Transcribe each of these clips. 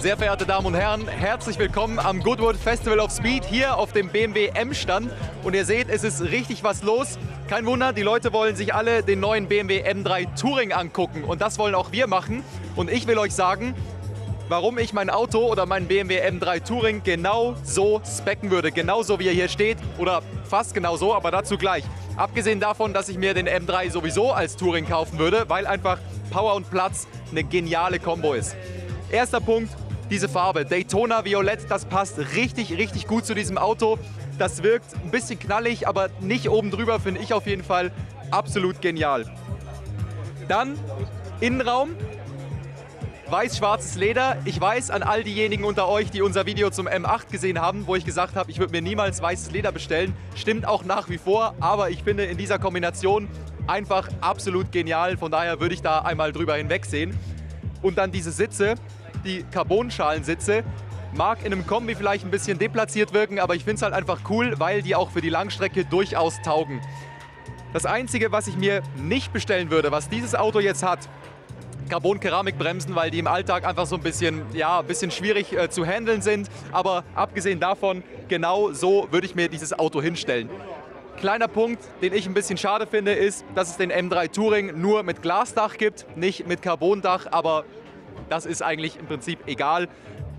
Sehr verehrte Damen und Herren, herzlich willkommen am Goodwood Festival of Speed hier auf dem BMW M-Stand. Und ihr seht, es ist richtig was los. Kein Wunder, die Leute wollen sich alle den neuen BMW M3 Touring angucken. Und das wollen auch wir machen. Und ich will euch sagen, warum ich mein Auto oder meinen BMW M3 Touring genau so specken würde. Genauso wie er hier steht oder fast genau so, aber dazu gleich. Abgesehen davon, dass ich mir den M3 sowieso als Touring kaufen würde, weil einfach Power und Platz eine geniale Kombo ist. Erster Punkt, diese Farbe, Daytona Violett, das passt richtig, richtig gut zu diesem Auto. Das wirkt ein bisschen knallig, aber nicht oben drüber, finde ich auf jeden Fall absolut genial. Dann Innenraum, weiß-schwarzes Leder. Ich weiß an all diejenigen unter euch, die unser Video zum M8 gesehen haben, wo ich gesagt habe, ich würde mir niemals weißes Leder bestellen. Stimmt auch nach wie vor, aber ich finde in dieser Kombination einfach absolut genial. Von daher würde ich da einmal drüber hinwegsehen. Und dann diese Sitze, die Carbonschalensitze. Mag in einem Kombi vielleicht ein bisschen deplatziert wirken, aber ich finde es halt einfach cool, weil die auch für die Langstrecke durchaus taugen. Das Einzige, was ich mir nicht bestellen würde, was dieses Auto jetzt hat, Carbon-Keramikbremsen, weil die im Alltag einfach so ein bisschen, ja, ein bisschen schwierig äh, zu handeln sind. Aber abgesehen davon, genau so würde ich mir dieses Auto hinstellen. Kleiner Punkt, den ich ein bisschen schade finde, ist, dass es den M3 Touring nur mit Glasdach gibt, nicht mit Carbondach, aber das ist eigentlich im Prinzip egal,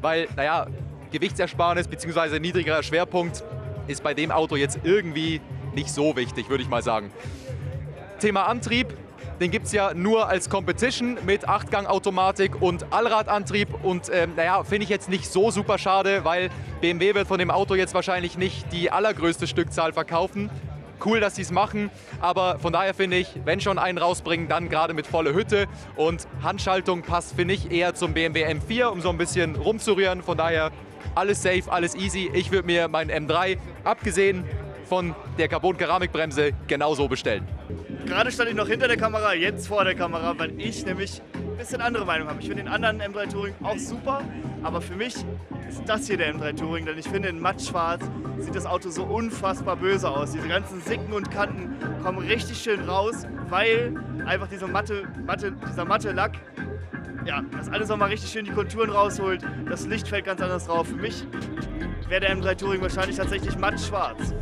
weil, naja, Gewichtsersparnis bzw. niedrigerer Schwerpunkt ist bei dem Auto jetzt irgendwie nicht so wichtig, würde ich mal sagen. Thema Antrieb, den gibt es ja nur als Competition mit 8-Gang-Automatik und Allradantrieb. Und ähm, naja, finde ich jetzt nicht so super schade, weil BMW wird von dem Auto jetzt wahrscheinlich nicht die allergrößte Stückzahl verkaufen cool, dass sie es machen. Aber von daher finde ich, wenn schon einen rausbringen, dann gerade mit voller Hütte. Und Handschaltung passt, finde ich, eher zum BMW M4, um so ein bisschen rumzurühren. Von daher alles safe, alles easy. Ich würde mir meinen M3, abgesehen von der Carbon-Keramikbremse, genauso bestellen. Gerade stand ich noch hinter der Kamera, jetzt vor der Kamera, weil ich nämlich bisschen andere Meinung habe. Ich finde den anderen M3 Touring auch super, aber für mich ist das hier der M3 Touring, denn ich finde in mattschwarz sieht das Auto so unfassbar böse aus. Diese ganzen Sicken und Kanten kommen richtig schön raus, weil einfach diese matte, matte, dieser matte Lack ja, das alles nochmal richtig schön die Konturen rausholt. Das Licht fällt ganz anders drauf. Für mich wäre der M3 Touring wahrscheinlich tatsächlich matt schwarz.